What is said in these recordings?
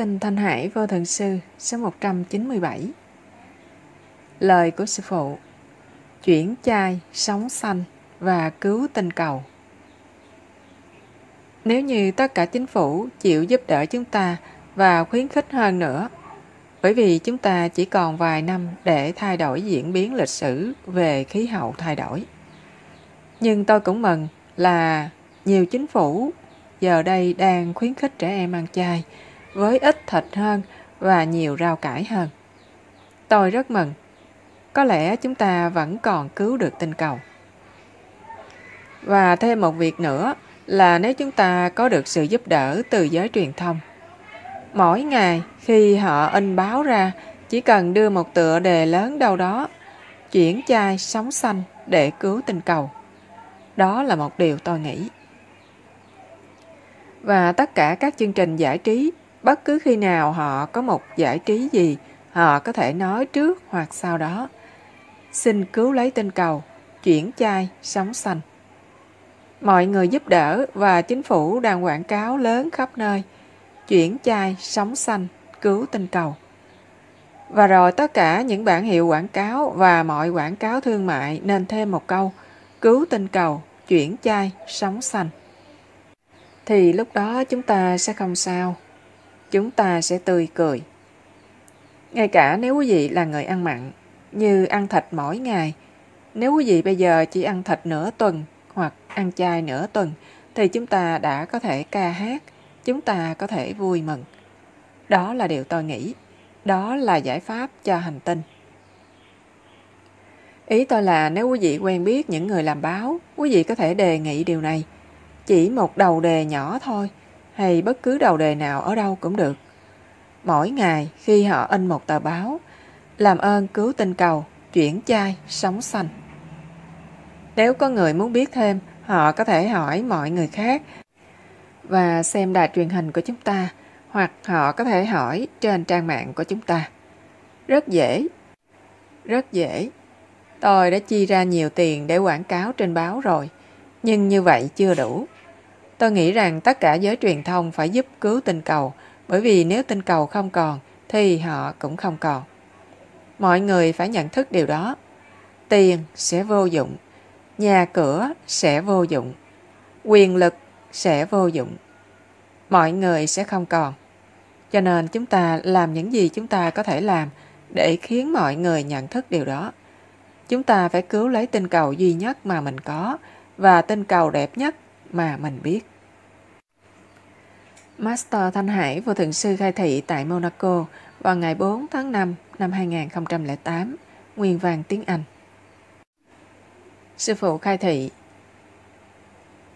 Tinh Thanh Hải Vô Thượng Sư số 197 Lời của Sư Phụ Chuyển chai, sống xanh và cứu tinh cầu Nếu như tất cả chính phủ chịu giúp đỡ chúng ta và khuyến khích hơn nữa bởi vì chúng ta chỉ còn vài năm để thay đổi diễn biến lịch sử về khí hậu thay đổi. Nhưng tôi cũng mừng là nhiều chính phủ giờ đây đang khuyến khích trẻ em ăn chay với ít thịt hơn và nhiều rau cải hơn. Tôi rất mừng. Có lẽ chúng ta vẫn còn cứu được tinh cầu. Và thêm một việc nữa là nếu chúng ta có được sự giúp đỡ từ giới truyền thông. Mỗi ngày khi họ in báo ra, chỉ cần đưa một tựa đề lớn đâu đó, chuyển chai sống xanh để cứu tinh cầu. Đó là một điều tôi nghĩ. Và tất cả các chương trình giải trí Bất cứ khi nào họ có một giải trí gì, họ có thể nói trước hoặc sau đó. Xin cứu lấy tinh cầu, chuyển chai, sống xanh. Mọi người giúp đỡ và chính phủ đang quảng cáo lớn khắp nơi. Chuyển chai, sống xanh, cứu tinh cầu. Và rồi tất cả những bản hiệu quảng cáo và mọi quảng cáo thương mại nên thêm một câu cứu tinh cầu, chuyển chai, sống xanh. Thì lúc đó chúng ta sẽ không sao chúng ta sẽ tươi cười. Ngay cả nếu quý vị là người ăn mặn, như ăn thịt mỗi ngày, nếu quý vị bây giờ chỉ ăn thịt nửa tuần hoặc ăn chay nửa tuần, thì chúng ta đã có thể ca hát, chúng ta có thể vui mừng. Đó là điều tôi nghĩ. Đó là giải pháp cho hành tinh. Ý tôi là nếu quý vị quen biết những người làm báo, quý vị có thể đề nghị điều này. Chỉ một đầu đề nhỏ thôi, hay bất cứ đầu đề nào ở đâu cũng được. Mỗi ngày khi họ in một tờ báo, làm ơn cứu tinh cầu, chuyển chai, sống xanh. Nếu có người muốn biết thêm, họ có thể hỏi mọi người khác và xem đài truyền hình của chúng ta hoặc họ có thể hỏi trên trang mạng của chúng ta. Rất dễ. Rất dễ. Tôi đã chi ra nhiều tiền để quảng cáo trên báo rồi, nhưng như vậy chưa đủ. Tôi nghĩ rằng tất cả giới truyền thông phải giúp cứu tinh cầu, bởi vì nếu tinh cầu không còn, thì họ cũng không còn. Mọi người phải nhận thức điều đó. Tiền sẽ vô dụng, nhà cửa sẽ vô dụng, quyền lực sẽ vô dụng. Mọi người sẽ không còn. Cho nên chúng ta làm những gì chúng ta có thể làm để khiến mọi người nhận thức điều đó. Chúng ta phải cứu lấy tinh cầu duy nhất mà mình có và tinh cầu đẹp nhất mà mình biết. Master Thanh Hải vô thượng sư khai thị tại Monaco vào ngày 4 tháng 5 năm 2008, nguyên vàng tiếng Anh. Sư phụ khai thị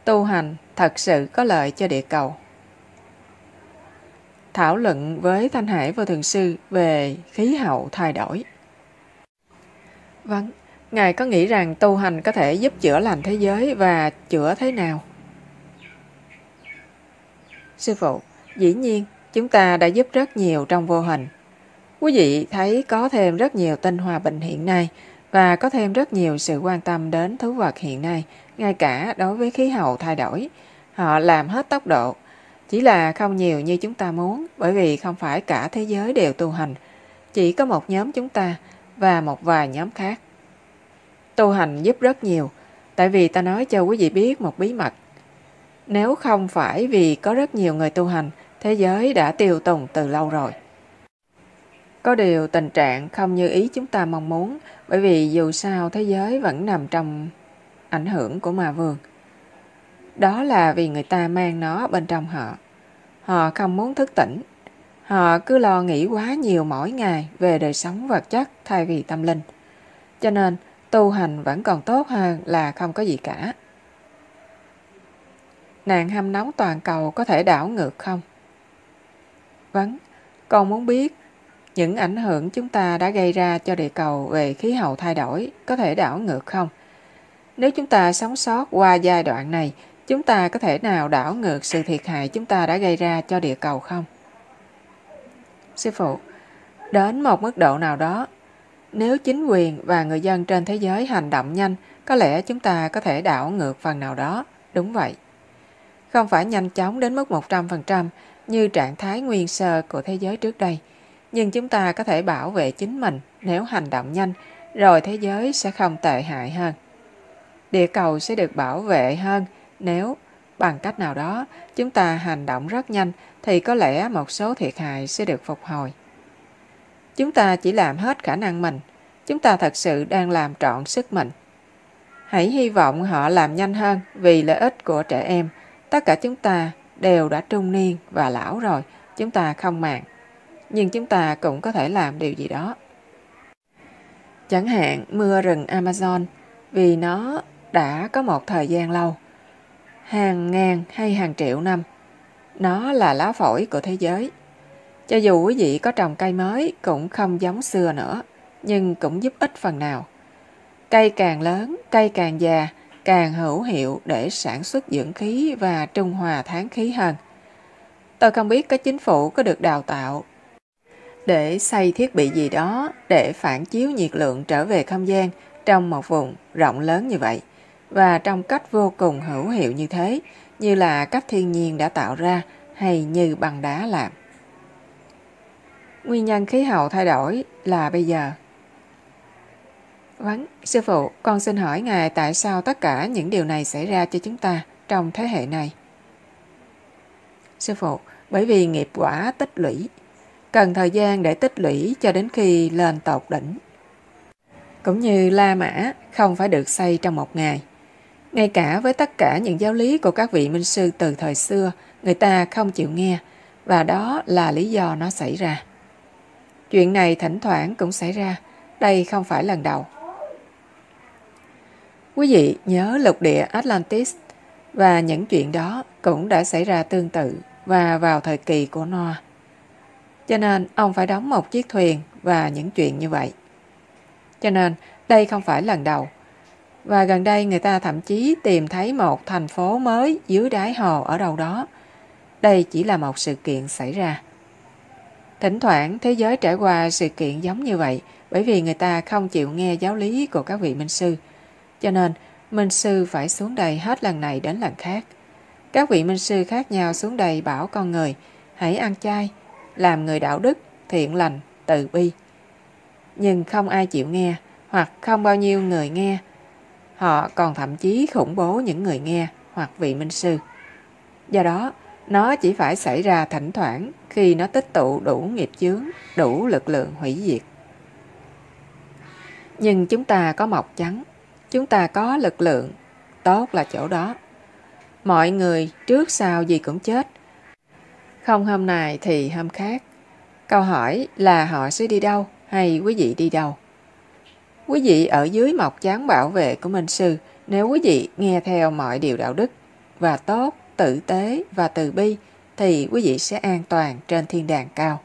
Tu hành thật sự có lợi cho địa cầu. Thảo luận với Thanh Hải vô thượng sư về khí hậu thay đổi. Vâng, Ngài có nghĩ rằng tu hành có thể giúp chữa lành thế giới và chữa thế nào? Sư phụ, dĩ nhiên, chúng ta đã giúp rất nhiều trong vô hình. Quý vị thấy có thêm rất nhiều tinh hòa bình hiện nay và có thêm rất nhiều sự quan tâm đến thú vật hiện nay, ngay cả đối với khí hậu thay đổi. Họ làm hết tốc độ, chỉ là không nhiều như chúng ta muốn bởi vì không phải cả thế giới đều tu hành. Chỉ có một nhóm chúng ta và một vài nhóm khác. Tu hành giúp rất nhiều, tại vì ta nói cho quý vị biết một bí mật. Nếu không phải vì có rất nhiều người tu hành, thế giới đã tiêu tùng từ lâu rồi. Có điều tình trạng không như ý chúng ta mong muốn, bởi vì dù sao thế giới vẫn nằm trong ảnh hưởng của ma vương. Đó là vì người ta mang nó bên trong họ. Họ không muốn thức tỉnh. Họ cứ lo nghĩ quá nhiều mỗi ngày về đời sống vật chất thay vì tâm linh. Cho nên tu hành vẫn còn tốt hơn là không có gì cả. Nạn hâm nóng toàn cầu có thể đảo ngược không? Vâng, con muốn biết những ảnh hưởng chúng ta đã gây ra cho địa cầu về khí hậu thay đổi có thể đảo ngược không? Nếu chúng ta sống sót qua giai đoạn này, chúng ta có thể nào đảo ngược sự thiệt hại chúng ta đã gây ra cho địa cầu không? Sư phụ, đến một mức độ nào đó, nếu chính quyền và người dân trên thế giới hành động nhanh, có lẽ chúng ta có thể đảo ngược phần nào đó. Đúng vậy. Không phải nhanh chóng đến mức 100%, như trạng thái nguyên sơ của thế giới trước đây. Nhưng chúng ta có thể bảo vệ chính mình nếu hành động nhanh, rồi thế giới sẽ không tệ hại hơn. Địa cầu sẽ được bảo vệ hơn nếu bằng cách nào đó chúng ta hành động rất nhanh thì có lẽ một số thiệt hại sẽ được phục hồi. Chúng ta chỉ làm hết khả năng mình. Chúng ta thật sự đang làm trọn sức mình. Hãy hy vọng họ làm nhanh hơn vì lợi ích của trẻ em. Tất cả chúng ta đều đã trung niên và lão rồi. Chúng ta không màng. Nhưng chúng ta cũng có thể làm điều gì đó. Chẳng hạn mưa rừng Amazon vì nó đã có một thời gian lâu. Hàng ngàn hay hàng triệu năm. Nó là lá phổi của thế giới. Cho dù quý vị có trồng cây mới cũng không giống xưa nữa, nhưng cũng giúp ích phần nào. Cây càng lớn, cây càng già, càng hữu hiệu để sản xuất dưỡng khí và trung hòa tháng khí hơn. Tôi không biết các chính phủ có được đào tạo để xây thiết bị gì đó để phản chiếu nhiệt lượng trở về không gian trong một vùng rộng lớn như vậy và trong cách vô cùng hữu hiệu như thế, như là cách thiên nhiên đã tạo ra hay như bằng đá làm. Nguyên nhân khí hậu thay đổi là bây giờ. Vấn, sư phụ, con xin hỏi Ngài tại sao tất cả những điều này xảy ra cho chúng ta trong thế hệ này? Sư phụ, bởi vì nghiệp quả tích lũy, cần thời gian để tích lũy cho đến khi lên tột đỉnh. Cũng như La Mã không phải được xây trong một ngày. Ngay cả với tất cả những giáo lý của các vị minh sư từ thời xưa, người ta không chịu nghe, và đó là lý do nó xảy ra. Chuyện này thỉnh thoảng cũng xảy ra, đây không phải lần đầu. Quý vị nhớ lục địa Atlantis và những chuyện đó cũng đã xảy ra tương tự và vào thời kỳ của Noah. Cho nên, ông phải đóng một chiếc thuyền và những chuyện như vậy. Cho nên, đây không phải lần đầu. Và gần đây, người ta thậm chí tìm thấy một thành phố mới dưới đáy hồ ở đâu đó. Đây chỉ là một sự kiện xảy ra. Thỉnh thoảng, thế giới trải qua sự kiện giống như vậy bởi vì người ta không chịu nghe giáo lý của các vị minh sư. Cho nên minh sư phải xuống đây hết lần này đến lần khác. Các vị minh sư khác nhau xuống đây bảo con người hãy ăn chay, làm người đạo đức, thiện lành, từ bi. Nhưng không ai chịu nghe hoặc không bao nhiêu người nghe. Họ còn thậm chí khủng bố những người nghe hoặc vị minh sư. Do đó, nó chỉ phải xảy ra thỉnh thoảng khi nó tích tụ đủ nghiệp chướng, đủ lực lượng hủy diệt. Nhưng chúng ta có mọc trắng, chúng ta có lực lượng, tốt là chỗ đó. Mọi người trước sau gì cũng chết. Không hôm này thì hôm khác. Câu hỏi là họ sẽ đi đâu hay quý vị đi đâu? Quý vị ở dưới mọc chán bảo vệ của Minh Sư nếu quý vị nghe theo mọi điều đạo đức và tốt tử tế và từ bi thì quý vị sẽ an toàn trên thiên đàng cao.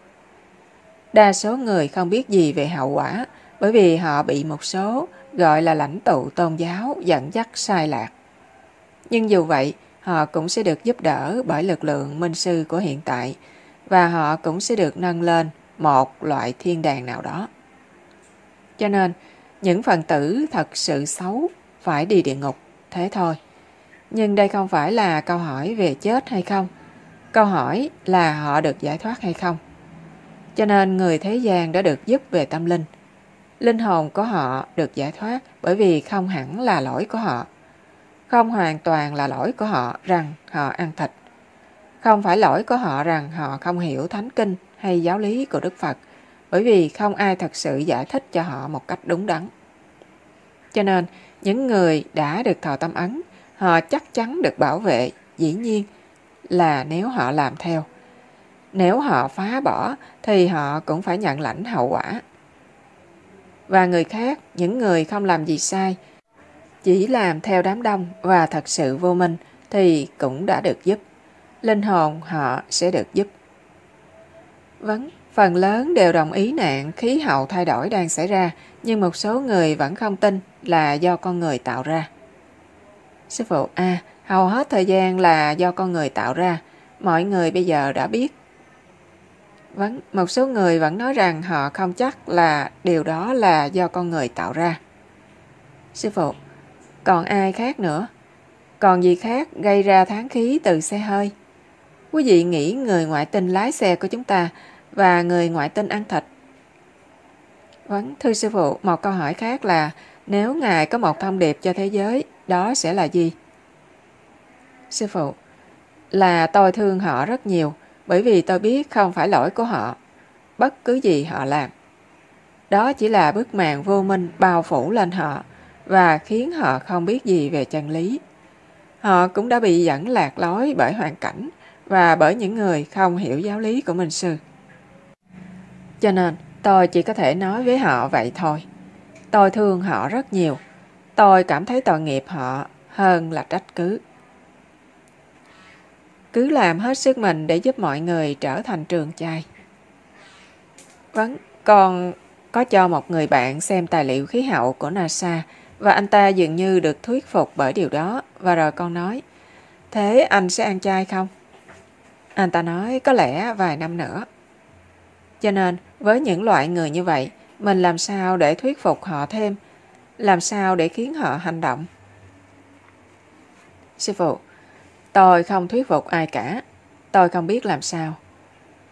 Đa số người không biết gì về hậu quả bởi vì họ bị một số gọi là lãnh tụ tôn giáo dẫn dắt sai lạc. Nhưng dù vậy, họ cũng sẽ được giúp đỡ bởi lực lượng minh sư của hiện tại và họ cũng sẽ được nâng lên một loại thiên đàng nào đó. Cho nên, những phần tử thật sự xấu phải đi địa ngục, thế thôi. Nhưng đây không phải là câu hỏi về chết hay không. Câu hỏi là họ được giải thoát hay không. Cho nên người thế gian đã được giúp về tâm linh. Linh hồn của họ được giải thoát bởi vì không hẳn là lỗi của họ. Không hoàn toàn là lỗi của họ rằng họ ăn thịt. Không phải lỗi của họ rằng họ không hiểu thánh kinh hay giáo lý của Đức Phật bởi vì không ai thật sự giải thích cho họ một cách đúng đắn. Cho nên, những người đã được thọ tâm ấn họ chắc chắn được bảo vệ, dĩ nhiên là nếu họ làm theo. Nếu họ phá bỏ thì họ cũng phải nhận lãnh hậu quả. Và người khác, những người không làm gì sai, chỉ làm theo đám đông và thật sự vô minh thì cũng đã được giúp. Linh hồn họ sẽ được giúp. Vấn, phần lớn đều đồng ý nạn khí hậu thay đổi đang xảy ra, nhưng một số người vẫn không tin là do con người tạo ra. Sư phụ, à, hầu hết thời gian là do con người tạo ra. Mọi người bây giờ đã biết. Vẫn, một số người vẫn nói rằng họ không chắc là điều đó là do con người tạo ra. Sư phụ, còn ai khác nữa? Còn gì khác gây ra tháng khí từ xe hơi? Quý vị nghĩ người ngoại tinh lái xe của chúng ta và người ngoại tinh ăn thịt. Vấn, thưa sư phụ, một câu hỏi khác là nếu Ngài có một thông điệp cho thế giới, đó sẽ là gì? Sư phụ, là tôi thương họ rất nhiều bởi vì tôi biết không phải lỗi của họ, bất cứ gì họ làm. Đó chỉ là bức màn vô minh bao phủ lên họ và khiến họ không biết gì về chân lý. Họ cũng đã bị dẫn lạc lối bởi hoàn cảnh và bởi những người không hiểu giáo lý của mình Sư. Cho nên, tôi chỉ có thể nói với họ vậy thôi. Tôi thương họ rất nhiều. Tôi cảm thấy tội nghiệp họ hơn là trách cứ. Cứ làm hết sức mình để giúp mọi người trở thành trường trai. Vâng, còn có cho một người bạn xem tài liệu khí hậu của NASA và anh ta dường như được thuyết phục bởi điều đó và rồi con nói Thế anh sẽ ăn chay không? Anh ta nói có lẽ vài năm nữa. Cho nên với những loại người như vậy mình làm sao để thuyết phục họ thêm? Làm sao để khiến họ hành động? Sư phụ, tôi không thuyết phục ai cả. Tôi không biết làm sao.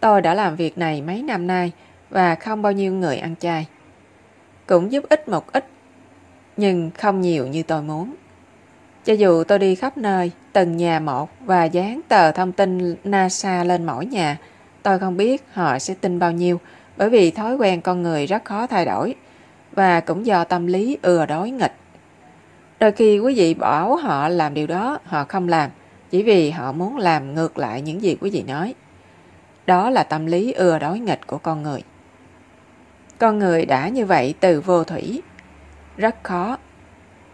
Tôi đã làm việc này mấy năm nay và không bao nhiêu người ăn chay. Cũng giúp ích một ít, nhưng không nhiều như tôi muốn. Cho dù tôi đi khắp nơi, từng nhà một và dán tờ thông tin NASA lên mỗi nhà, tôi không biết họ sẽ tin bao nhiêu bởi vì thói quen con người rất khó thay đổi và cũng do tâm lý ưa đối nghịch. Đôi khi quý vị bảo họ làm điều đó, họ không làm, chỉ vì họ muốn làm ngược lại những gì quý vị nói. Đó là tâm lý ưa đối nghịch của con người. Con người đã như vậy từ vô thủy. Rất khó.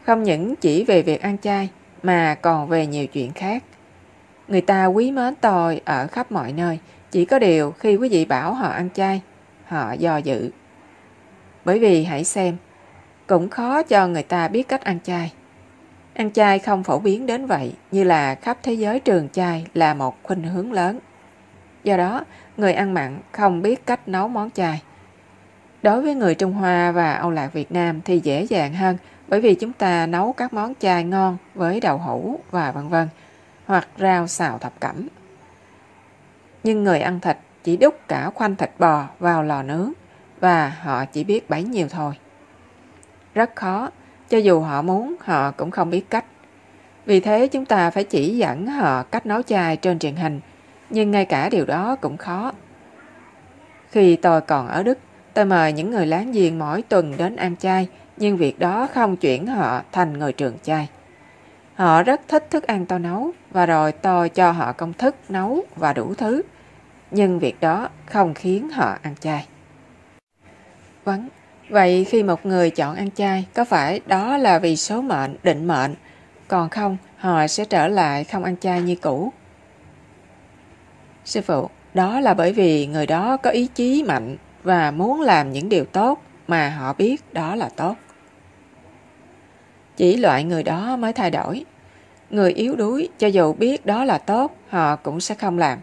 Không những chỉ về việc ăn chay, mà còn về nhiều chuyện khác. Người ta quý mến tôi ở khắp mọi nơi, chỉ có điều khi quý vị bảo họ ăn chay, họ do dự. Bởi vì hãy xem, cũng khó cho người ta biết cách ăn chay. Ăn chay không phổ biến đến vậy như là khắp thế giới trường chay là một khuynh hướng lớn. Do đó, người ăn mặn không biết cách nấu món chay. Đối với người Trung Hoa và Âu Lạc Việt Nam thì dễ dàng hơn bởi vì chúng ta nấu các món chay ngon với đậu hũ và vân vân hoặc rau xào thập cẩm. Nhưng người ăn thịt chỉ đút cả khoanh thịt bò vào lò nướng và họ chỉ biết bấy nhiêu thôi. Rất khó, cho dù họ muốn họ cũng không biết cách. Vì thế chúng ta phải chỉ dẫn họ cách nấu chai trên truyền hình, nhưng ngay cả điều đó cũng khó. Khi tôi còn ở Đức, tôi mời những người láng giềng mỗi tuần đến ăn chay, nhưng việc đó không chuyển họ thành người trường chay. Họ rất thích thức ăn tôi nấu và rồi tôi cho họ công thức nấu và đủ thứ nhưng việc đó không khiến họ ăn chay. Vâng, vậy khi một người chọn ăn chay, có phải đó là vì số mệnh, định mệnh, còn không họ sẽ trở lại không ăn chay như cũ? Sư phụ, đó là bởi vì người đó có ý chí mạnh và muốn làm những điều tốt mà họ biết đó là tốt. Chỉ loại người đó mới thay đổi. Người yếu đuối, cho dù biết đó là tốt, họ cũng sẽ không làm.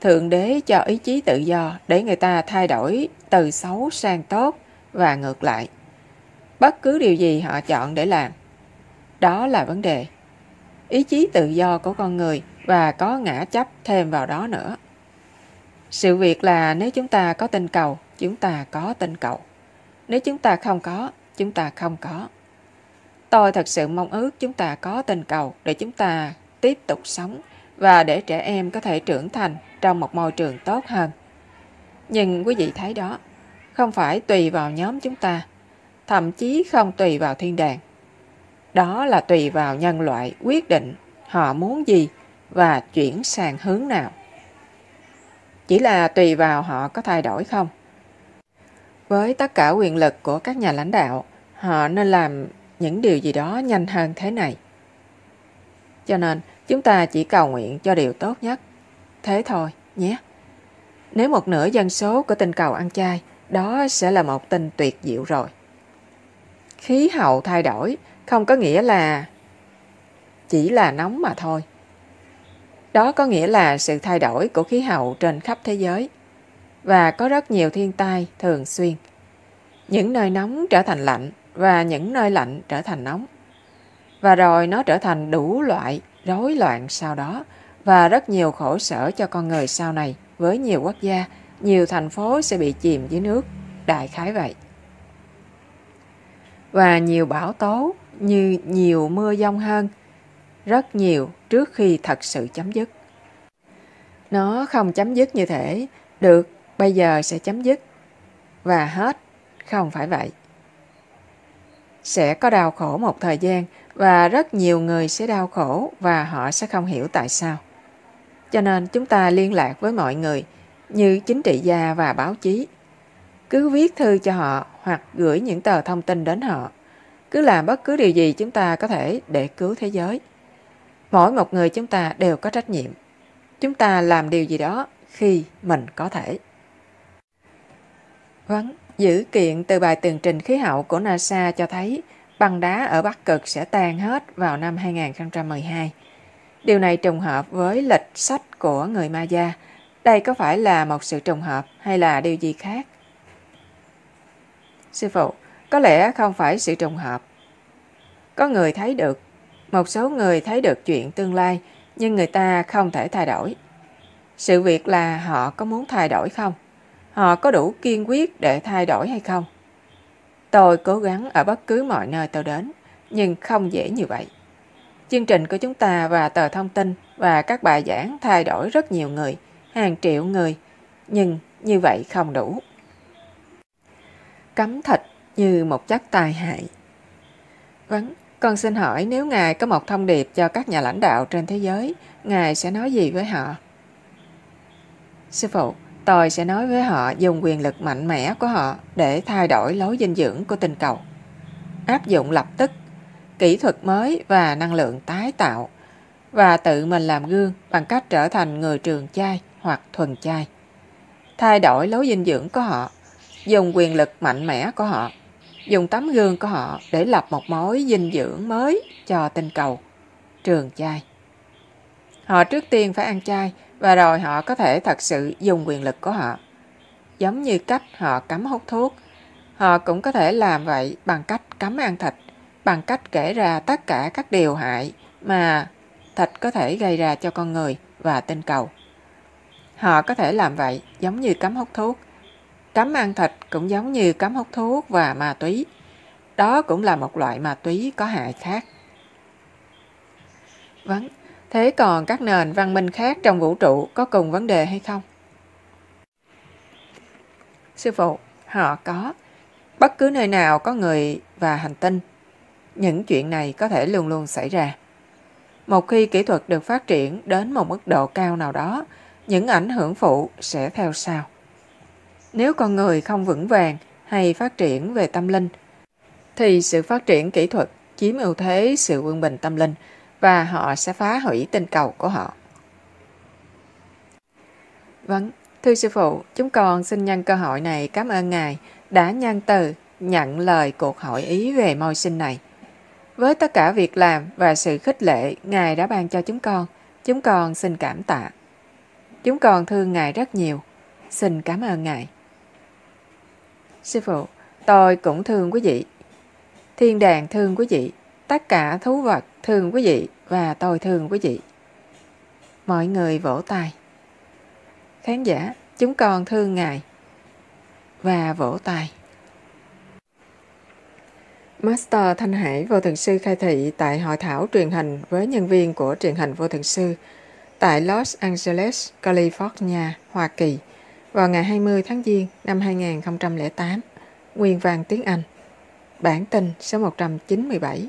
Thượng đế cho ý chí tự do để người ta thay đổi từ xấu sang tốt và ngược lại. Bất cứ điều gì họ chọn để làm. Đó là vấn đề. Ý chí tự do của con người và có ngã chấp thêm vào đó nữa. Sự việc là nếu chúng ta có tinh cầu, chúng ta có tinh cầu. Nếu chúng ta không có, chúng ta không có. Tôi thật sự mong ước chúng ta có tình cầu để chúng ta tiếp tục sống và để trẻ em có thể trưởng thành trong một môi trường tốt hơn. Nhưng quý vị thấy đó, không phải tùy vào nhóm chúng ta, thậm chí không tùy vào thiên đàng. Đó là tùy vào nhân loại quyết định họ muốn gì và chuyển sang hướng nào. Chỉ là tùy vào họ có thay đổi không. Với tất cả quyền lực của các nhà lãnh đạo, họ nên làm những điều gì đó nhanh hơn thế này. Cho nên, chúng ta chỉ cầu nguyện cho điều tốt nhất. Thế thôi nhé. Nếu một nửa dân số của tình cầu ăn chay, đó sẽ là một tin tuyệt diệu rồi. Khí hậu thay đổi không có nghĩa là chỉ là nóng mà thôi. Đó có nghĩa là sự thay đổi của khí hậu trên khắp thế giới và có rất nhiều thiên tai thường xuyên. Những nơi nóng trở thành lạnh và những nơi lạnh trở thành nóng. Và rồi nó trở thành đủ loại rối loạn sau đó và rất nhiều khổ sở cho con người sau này với nhiều quốc gia, nhiều thành phố sẽ bị chìm dưới nước, đại khái vậy. Và nhiều bão tố như nhiều mưa giông hơn, rất nhiều trước khi thật sự chấm dứt. Nó không chấm dứt như thể được bây giờ sẽ chấm dứt và hết, không phải vậy. Sẽ có đau khổ một thời gian và rất nhiều người sẽ đau khổ và họ sẽ không hiểu tại sao. Cho nên chúng ta liên lạc với mọi người như chính trị gia và báo chí. Cứ viết thư cho họ hoặc gửi những tờ thông tin đến họ. Cứ làm bất cứ điều gì chúng ta có thể để cứu thế giới. Mỗi một người chúng ta đều có trách nhiệm. Chúng ta làm điều gì đó khi mình có thể. vấn dữ kiện từ bài tường trình khí hậu của NASA cho thấy băng đá ở Bắc Cực sẽ tan hết vào năm 2012. Điều này trùng hợp với lịch sách của người Maya. Đây có phải là một sự trùng hợp hay là điều gì khác? Sư phụ, có lẽ không phải sự trùng hợp. Có người thấy được, một số người thấy được chuyện tương lai, nhưng người ta không thể thay đổi. Sự việc là họ có muốn thay đổi không? Họ có đủ kiên quyết để thay đổi hay không? Tôi cố gắng ở bất cứ mọi nơi tôi đến, nhưng không dễ như vậy. Chương trình của chúng ta và tờ thông tin và các bài giảng thay đổi rất nhiều người, hàng triệu người, nhưng như vậy không đủ. Cấm thịt như một chất tài hại. Vâng, con xin hỏi nếu Ngài có một thông điệp cho các nhà lãnh đạo trên thế giới, Ngài sẽ nói gì với họ? Sư phụ, tôi sẽ nói với họ dùng quyền lực mạnh mẽ của họ để thay đổi lối dinh dưỡng của tình cầu. Áp dụng lập tức kỹ thuật mới và năng lượng tái tạo và tự mình làm gương bằng cách trở thành người trường chai hoặc thuần chai. Thay đổi lối dinh dưỡng của họ, dùng quyền lực mạnh mẽ của họ, dùng tấm gương của họ để lập một mối dinh dưỡng mới cho tinh cầu, trường chai. Họ trước tiên phải ăn chay và rồi họ có thể thật sự dùng quyền lực của họ. Giống như cách họ cấm hút thuốc, họ cũng có thể làm vậy bằng cách cấm ăn thịt bằng cách kể ra tất cả các điều hại mà thịt có thể gây ra cho con người và tinh cầu. Họ có thể làm vậy giống như cấm hút thuốc. Cấm ăn thịt cũng giống như cấm hút thuốc và ma túy. Đó cũng là một loại ma túy có hại khác. Vâng, thế còn các nền văn minh khác trong vũ trụ có cùng vấn đề hay không? Sư phụ, họ có. Bất cứ nơi nào có người và hành tinh những chuyện này có thể luôn luôn xảy ra. Một khi kỹ thuật được phát triển đến một mức độ cao nào đó, những ảnh hưởng phụ sẽ theo sau. Nếu con người không vững vàng hay phát triển về tâm linh, thì sự phát triển kỹ thuật chiếm ưu thế sự quân bình tâm linh và họ sẽ phá hủy tinh cầu của họ. Vâng, thưa sư phụ, chúng con xin nhân cơ hội này cảm ơn Ngài đã nhân từ nhận lời cuộc hỏi ý về môi sinh này. Với tất cả việc làm và sự khích lệ Ngài đã ban cho chúng con, chúng con xin cảm tạ. Chúng còn thương Ngài rất nhiều. Xin cảm ơn Ngài. Sư phụ, tôi cũng thương quý vị. Thiên đàng thương quý vị. Tất cả thú vật thương quý vị và tôi thương quý vị. Mọi người vỗ tay. Khán giả, chúng con thương Ngài. Và vỗ tay. Master Thanh Hải Vô Thượng Sư khai thị tại hội thảo truyền hình với nhân viên của truyền hình Vô Thượng Sư tại Los Angeles, California, Hoa Kỳ vào ngày 20 tháng Giêng năm 2008, nguyên vàng tiếng Anh. Bản tin số 197